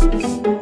Música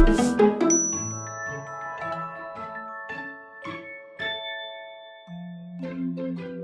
うん。